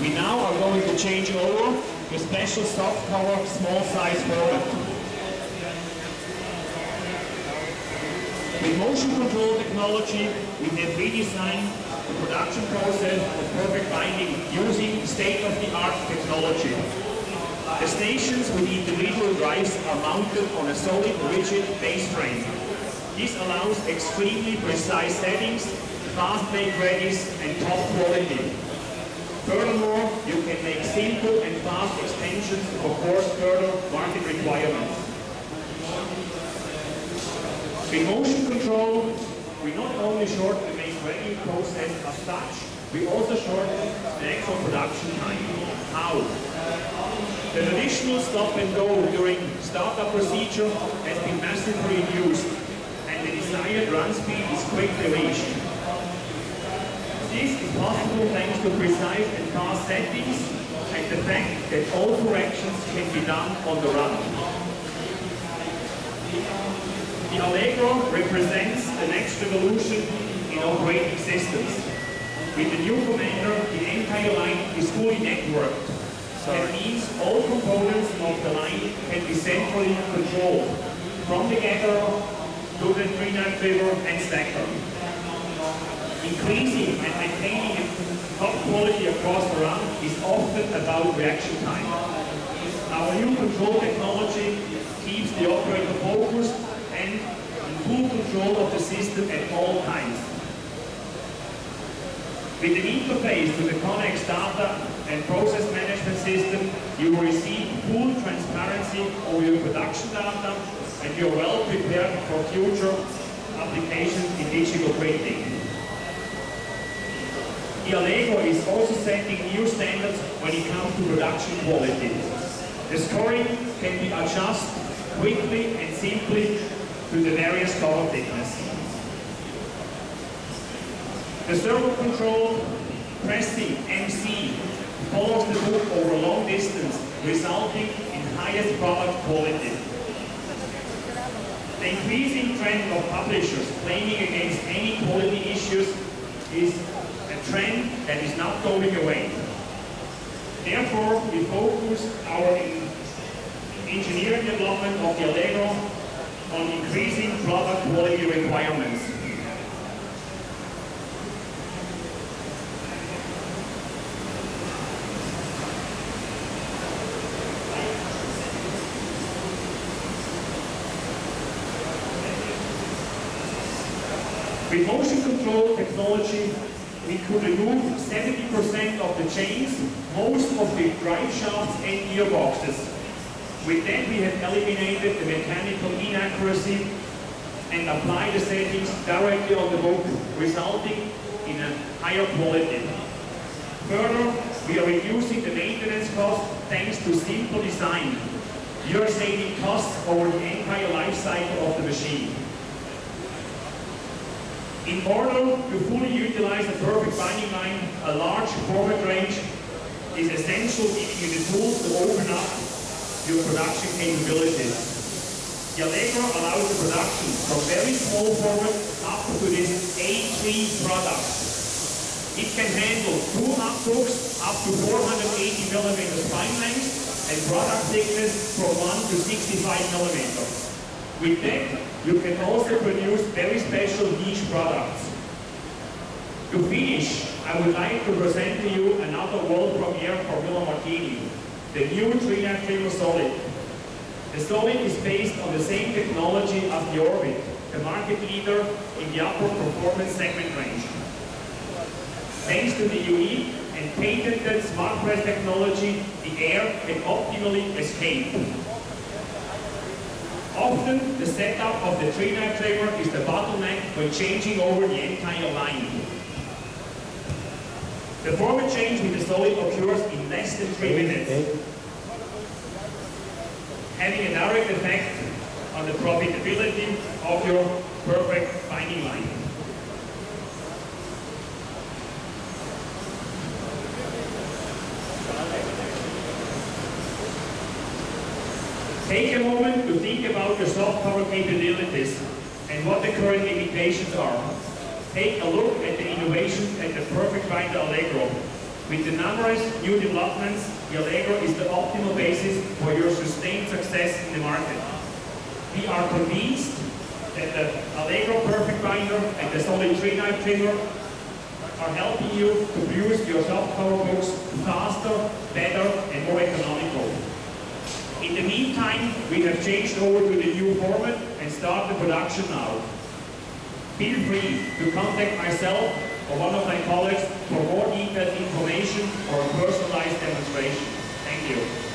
We now are going to change over to special soft cover small size format. With motion control technology, we have redesigned the production process of perfect binding using state-of-the-art technology. The stations with individual drives are mounted on a solid, rigid base frame. This allows extremely precise settings, fast make readies, and top quality. Furthermore, you can make simple and fast extensions of course further market requirements. With motion control, we not only shorten the make ready process as such, we also shorten the actual production time. How? The traditional stop and go during startup procedure has been massively reduced and the desired run speed is quickly reached. This is possible thanks to precise and fast settings and the fact that all corrections can be done on the run. The Alegro represents the next revolution in operating systems. With the new Commander, the entire line is fully networked. That means all components of the line can be centrally controlled, from the gatherer to the three-knife and stacker. Increasing and maintaining top quality across the run is often about reaction time. Our new control technology keeps the operator focused and in full control of the system at all times. With the interface to the Connex data and process management system, you will receive full transparency over your production data and you're well prepared for future applications in digital printing. The Alegro is also setting new standards when it comes to production quality. The scoring can be adjusted quickly and simply to the various color thickness. The servo control pressing MC follows the book over a long distance, resulting in highest product quality. The increasing trend of publishers claiming against any quality issues is that is not going away. Therefore, we focus our engineering development of the Alegro on increasing product quality requirements. With motion control technology, we could remove 70% of the chains, most of the drive shafts and gearboxes. With that, we have eliminated the mechanical inaccuracy and applied the settings directly on the book, resulting in a higher quality. Further, we are reducing the maintenance cost thanks to simple design. You are saving costs over the entire life cycle of the machine. In order to fully utilize the perfect binding line, a large format range is essential giving you the tools to open up your production capabilities. The Alegro allows the production from very small format up to this A3 product. It can handle two notebooks up to 480 millimeter spine length and product thickness from 1 to 65 millimeter. With that, you can also produce very special niche products. To finish, I would like to present to you another world premiere for Muller Martini, the new Trinidad Trimmer Solit. The Solit is based on the same technology as the Orbit, the market leader in the upper performance segment range. Thanks to the unique and patented smart press technology, the air can optimally escape. Often, the setup of the three-knife trimmer is the bottleneck when changing over the entire line. The format change with the Solit occurs in less than three minutes, having a direct effect on the profitability of your perfect binding line. Take a moment to think about your soft power capabilities and what the current limitations are. Take a look at the innovations at the Perfect Binder Alegro. With the numerous new developments, the Alegro is the optimal basis for your sustained success in the market. We are convinced that the Alegro Perfect Binder and the Solit 3 knife trimmer are helping you to produce your softcover books faster, better and more economical. In the meantime, we have changed over to the new format and start the production now. Feel free to contact myself or one of my colleagues for more detailed information or a personalized demonstration. Thank you.